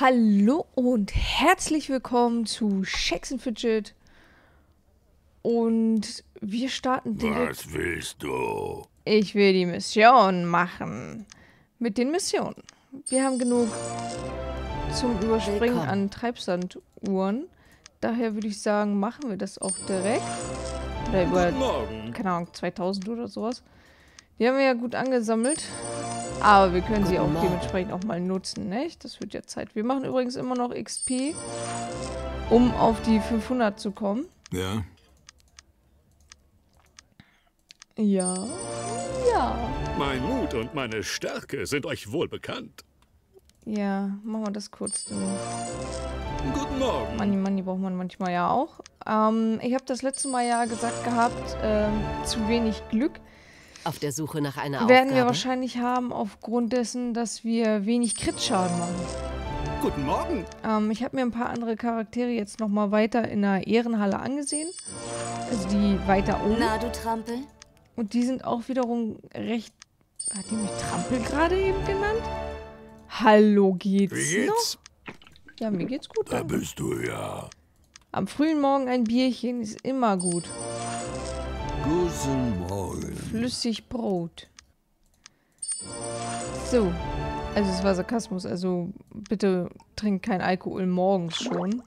Hallo und herzlich willkommen zu Shakes and Fidget. Und wir starten direkt. Was willst du? Ich will die Mission machen. Mit den Missionen. Wir haben genug zum Überspringen Willkommen. an Treibsanduhren. Daher würde ich sagen, machen wir das auch direkt. Oder über, keine Ahnung, 2000 oder sowas. Die haben wir ja gut angesammelt. Aber wir können sie auch Guten Morgen. dementsprechend auch mal nutzen, nicht? Das wird ja Zeit. Wir machen übrigens immer noch XP, um auf die 500 zu kommen. Ja? Ja. Ja. Mein Mut und meine Stärke sind euch wohl bekannt. Ja, machen wir das kurz. Dann Guten Morgen. Money Money braucht man manchmal ja auch. Ähm, ich habe das letzte Mal ja gesagt gehabt, ähm, zu wenig Glück Auf der Suche nach einer werden wir wahrscheinlich haben aufgrund dessen, dass wir wenig Crit-Schaden machen. Guten Morgen. Ähm, ich habe mir ein paar andere Charaktere jetzt nochmal weiter in der Ehrenhalle angesehen. Also die weiter oben. Na, du Trampel? Und die sind auch wiederum recht... Hat die mich Trampel gerade eben genannt? Hallo, geht's, Wie geht's? noch? Ja, mir geht's gut. Da danke. bist du ja. Am frühen Morgen ein Bierchen ist immer gut. Guten Morgen. Flüssig Brot. So. Also es war Sarkasmus, also bitte trinkt kein Alkohol morgens schon.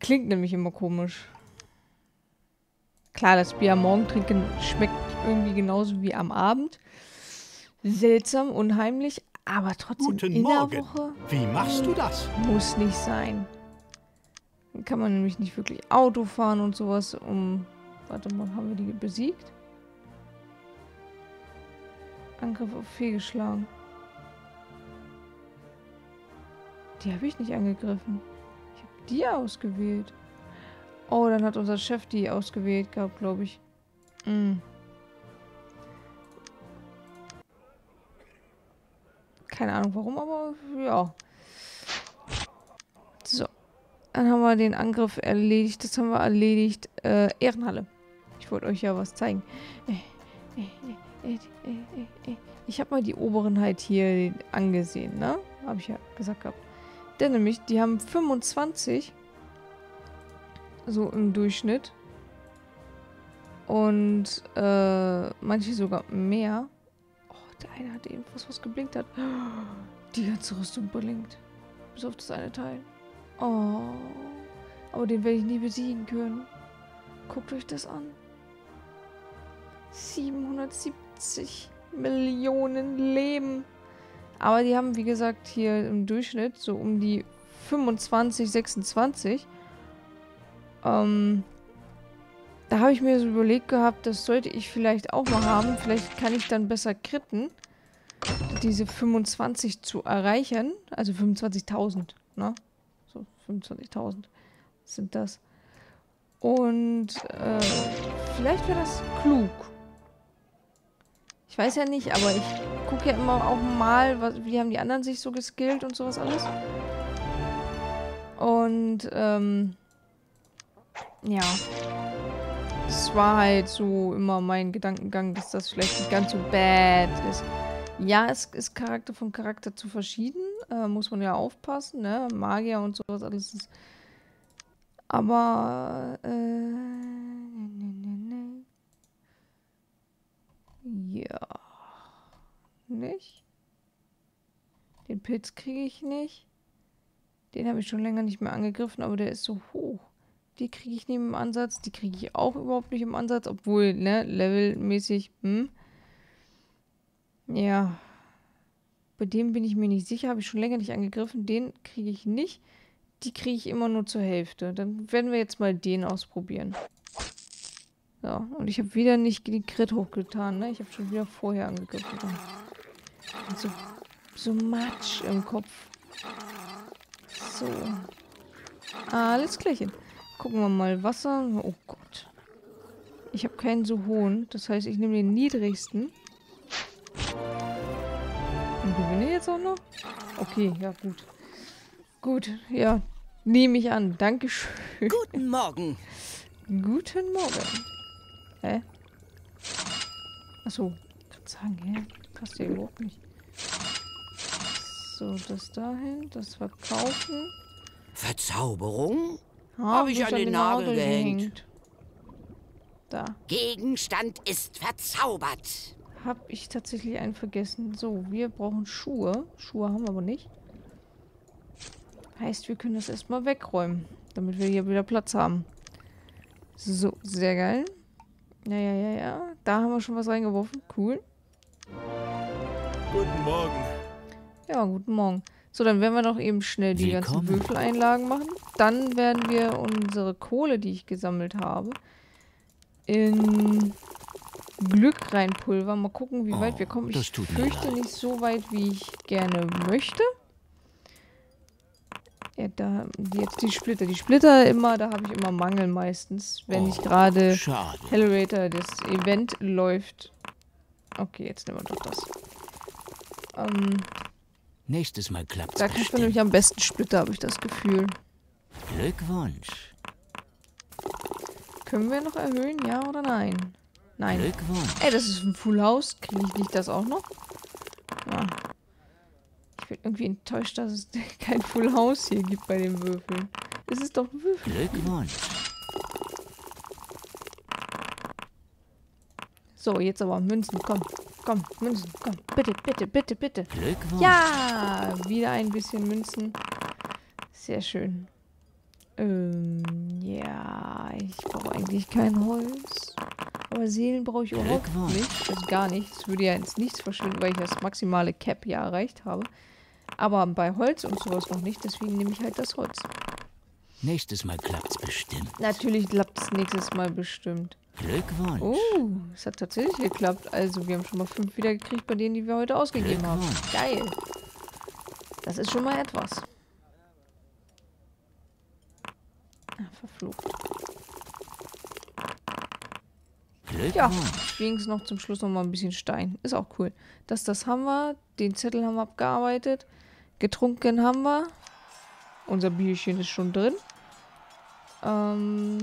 Klingt nämlich immer komisch. Klar, das Bier am Morgen trinken schmeckt irgendwie genauso wie am Abend. Seltsam, unheimlich, aber trotzdem Guten in der Morgen. Woche Wie machst du das? muss nicht sein. Kann man nämlich nicht wirklich Auto fahren und sowas, um... Warte mal, haben wir die besiegt? Angriff auf fehlgeschlagen. Die habe ich nicht angegriffen. Ich habe die ausgewählt. Oh, dann hat unser Chef die ausgewählt gehabt, glaube ich. Mm. Keine Ahnung warum, aber ja. Dann haben wir den Angriff erledigt. Das haben wir erledigt. Äh, Ehrenhalle. Ich wollte euch ja was zeigen. Äh, äh, äh. Ich habe mal die oberen halt hier angesehen, ne? Habe ich ja gesagt gehabt. Denn nämlich, die haben 25 so im Durchschnitt. Und äh, manche sogar mehr. Oh, der eine hat eben was, was geblinkt hat. Die ganze Rüstung blinkt. Bis auf das eine Teil. Oh. Aber den werde ich nie besiegen können. Guckt euch das an. 770 Millionen Leben. Aber die haben, wie gesagt, hier im Durchschnitt so um die 25, 26. Ähm, da habe ich mir so überlegt gehabt, das sollte ich vielleicht auch mal haben. Vielleicht kann ich dann besser kritten, diese 25 zu erreichen. Also 25.000, ne? So 25.000 sind das. Und äh, vielleicht wäre das klug. Ich weiß ja nicht, aber ich gucke ja immer auch mal, was, wie haben die anderen sich so geskillt und sowas alles. Und ähm, ja. Es war halt so immer mein Gedankengang, dass das vielleicht nicht ganz so bad ist. Ja, es ist Charakter von Charakter zu verschieden. Äh, muss man ja aufpassen, ne? Magier und sowas alles ist. Aber, äh. Ne, ne, ne. Ja. Nicht? Den Pilz kriege ich nicht. Den habe ich schon länger nicht mehr angegriffen, aber der ist so hoch. Die kriege ich nicht im Ansatz. Die kriege ich auch überhaupt nicht im Ansatz, obwohl, ne, levelmäßig, hm. Ja. Bei dem bin ich mir nicht sicher, habe ich schon länger nicht angegriffen. Den kriege ich nicht. Die kriege ich immer nur zur Hälfte. Dann werden wir jetzt mal den ausprobieren. So, und ich habe wieder nicht die Crit hochgetan, ne? Ich habe schon wieder vorher angegriffen. So, so Matsch im Kopf. So. Alles klärchen. Gucken wir mal. Wasser. Oh Gott. Ich habe keinen so hohen. Das heißt, ich nehme den niedrigsten. Und gewinne jetzt auch noch? Okay, ja gut. Gut, ja. Nehme ich an. Dankeschön. Guten Morgen. Guten Morgen. Hä? Achso. Ich kann sagen, hä? Passt ja überhaupt nicht. So, das dahin, das verkaufen. Verzauberung? Ah, Hab ich an den Nagel gehängt. Da. Gegenstand ist verzaubert. Hab ich tatsächlich einen vergessen. So, wir brauchen Schuhe. Schuhe haben wir aber nicht. Heißt, wir können das erstmal wegräumen, damit wir hier wieder Platz haben. So, sehr geil. Ja, ja, ja, ja. Da haben wir schon was reingeworfen. Cool. Guten Morgen. Ja, guten Morgen. So, dann werden wir noch eben schnell die ganzen Willkommen. Würfeleinlagen machen. Dann werden wir unsere Kohle, die ich gesammelt habe, in Glück reinpulvern. Mal gucken, wie Oh, weit wir kommen. Ich fürchte nicht so weit, wie ich gerne möchte. Ja, da, jetzt die Splitter. Die Splitter immer, da habe ich immer Mangel meistens, wenn Oh, nicht gerade Schade. Hellrator, das Event läuft. Okay, jetzt nehmen wir doch das. Ähm, Nächstes Mal klappt's da kriegt man nämlich am besten Splitter, habe ich das Gefühl. Glückwunsch. Können wir noch erhöhen, ja oder nein? Nein. Ey, das ist ein Full House. Kriege ich nicht das auch noch? Ja. Ich bin irgendwie enttäuscht, dass es kein Full House hier gibt bei den Würfeln. Es ist doch ein Würfel. Glückwunsch. So, jetzt aber Münzen, komm. Komm, Münzen, komm. Bitte, bitte, bitte, bitte. Glückwunsch. Ja, wieder ein bisschen Münzen. Sehr schön. Ähm, ja, ich brauche eigentlich kein Holz. Aber Seelen brauche ich überhaupt Glückwunsch. nicht. Also gar nicht. Es würde ja ins Nichts verschwinden, weil ich das maximale Cap ja erreicht habe. Aber bei Holz und sowas noch nicht. Deswegen nehme ich halt das Holz. Nächstes Mal klappt's bestimmt. Natürlich klappt es nächstes Mal bestimmt. Glückwunsch. Oh, es hat tatsächlich geklappt. Also, wir haben schon mal fünf wiedergekriegt bei denen, die wir heute ausgegeben haben. Geil. Das ist schon mal etwas. Ah, verflucht. Ja, Glückwunsch. wenigstens noch zum Schluss noch mal ein bisschen Stein. Ist auch cool. Das, das haben wir. Den Zettel haben wir abgearbeitet. Getrunken haben wir. Unser Bierchen ist schon drin. Ähm,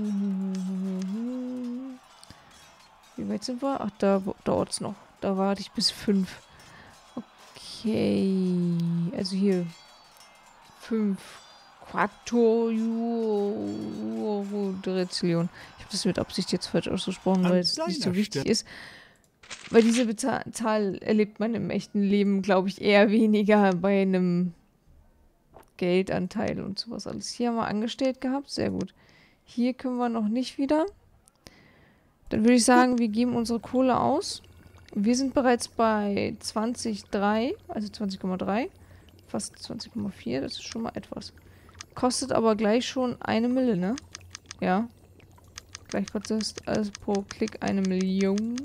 wie weit sind wir? Ach, da dauert es noch. Da warte ich bis fünf. Okay. Also hier. Fünf. Quattordrizillion. Ich habe das mit Absicht jetzt falsch ausgesprochen, weil es nicht so wichtig Stelle- ist. Weil diese Zahl erlebt man im echten Leben, glaube ich, eher weniger bei einem Geldanteil und sowas alles. Hier haben wir angestellt gehabt, sehr gut. Hier können wir noch nicht wieder. Dann würde ich sagen, wir geben unsere Kohle aus. Wir sind bereits bei 20,3, also 20,3. Fast 20,4, das ist schon mal etwas. Kostet aber gleich schon eine Mille, ne? Ja. Gleich kostet es also pro Klick eine Million.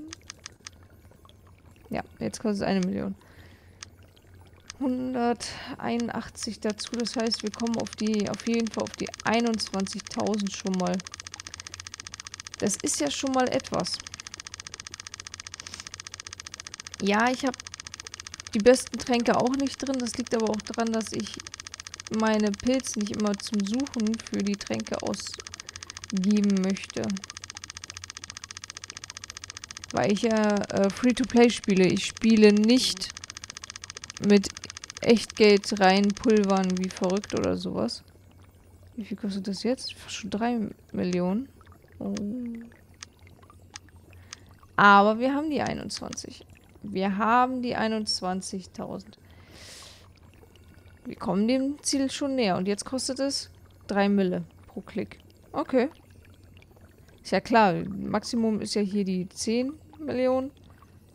Ja, jetzt kostet es eine Million. 181 dazu, das heißt, wir kommen auf die, auf jeden Fall auf die 21.000 schon mal. Das ist ja schon mal etwas. Ja, ich habe die besten Tränke auch nicht drin. Das liegt aber auch daran, dass ich meine Pilze nicht immer zum Suchen für die Tränke ausgeben möchte. Weil ich ja äh, Free-to-Play spiele. Ich spiele nicht mit Echtgeld reinpulvern wie verrückt oder sowas. Wie viel kostet das jetzt? Fast Schon 3 Millionen. Oh. Aber wir haben die 21. Wir haben die 21.000. Wir kommen dem Ziel schon näher. Und jetzt kostet es 3 Mille pro Klick. Okay. Ist ja klar. Maximum ist ja hier die 10 Millionen.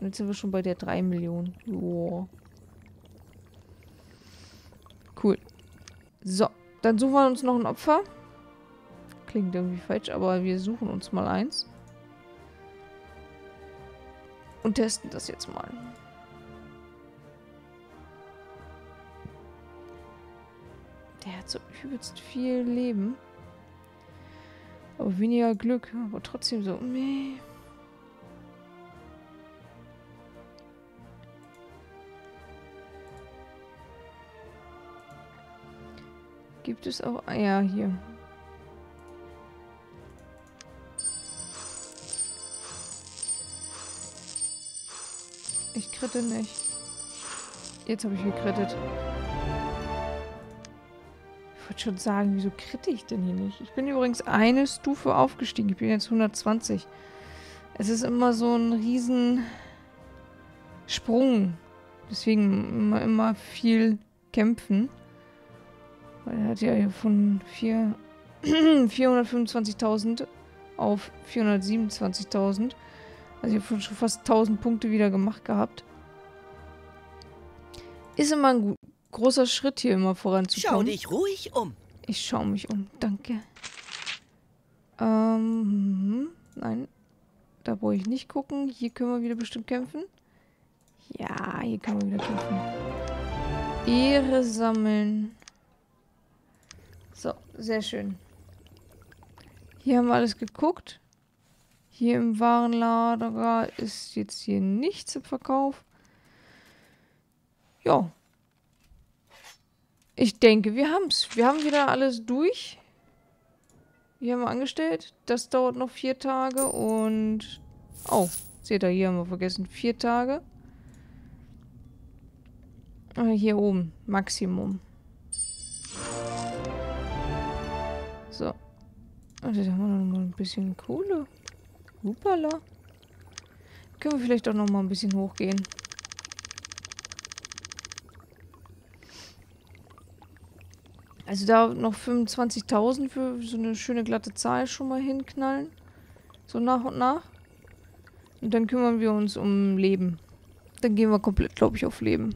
Und jetzt sind wir schon bei der 3 Millionen. Joa. Cool. So, dann suchen wir uns noch ein Opfer. Klingt irgendwie falsch, aber wir suchen uns mal eins. Und testen das jetzt mal. Der hat so übelst viel Leben. Aber weniger Glück. Aber trotzdem so. Nee. Gibt es auch. Ah, ja, hier. Ich kritte nicht. Jetzt habe ich gekrittet. Ich wollte schon sagen, wieso kritte ich denn hier nicht? Ich bin übrigens eine Stufe aufgestiegen. Ich bin jetzt 120. Es ist immer so ein riesen Sprung. Deswegen immer, immer viel kämpfen. Weil er hat ja von 425.000 auf 427.000. Also ich habe schon fast 1000 Punkte wieder gemacht gehabt. Ist immer ein großer Schritt hier immer voranzukommen. Schau dich ruhig um. Ich schaue mich um, danke. Ähm, nein. Da brauche ich nicht gucken. Hier können wir wieder bestimmt kämpfen. Ja, hier können wir wieder kämpfen. Ehre sammeln. So, sehr schön. Hier haben wir alles geguckt. Hier im Warenlager ist jetzt hier nichts im Verkauf. Ja. Ich denke, wir haben es. Wir haben wieder alles durch. Hier haben wir angestellt. Das dauert noch vier Tage und... Oh, seht ihr, hier haben wir vergessen. Vier Tage. Ah, hier oben. Maximum. So. Also, da haben wir noch mal ein bisschen Kohle. Hupala. Können wir vielleicht auch noch mal ein bisschen hochgehen. Also da noch 25.000 für so eine schöne glatte Zahl schon mal hinknallen. So nach und nach. Und dann kümmern wir uns um Leben. Dann gehen wir komplett, glaube ich, auf Leben.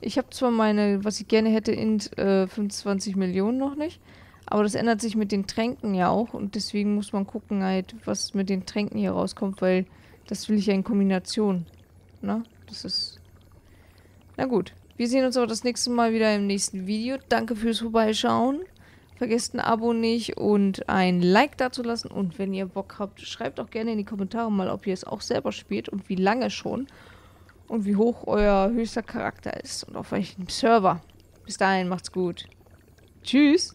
Ich habe zwar meine, was ich gerne hätte, in äh, 25 Millionen noch nicht. Aber das ändert sich mit den Tränken ja auch. Und deswegen muss man gucken, halt, was mit den Tränken hier rauskommt. Weil das will ich ja in Kombination. Na, das ist... Na gut. Wir sehen uns aber das nächste Mal wieder im nächsten Video. Danke fürs Vorbeischauen. Vergesst ein Abo nicht und ein Like dazulassen. Und wenn ihr Bock habt, schreibt auch gerne in die Kommentare mal, ob ihr es auch selber spielt und wie lange schon. Und wie hoch euer höchster Charakter ist und auf welchem Server. Bis dahin, macht's gut. Tschüss.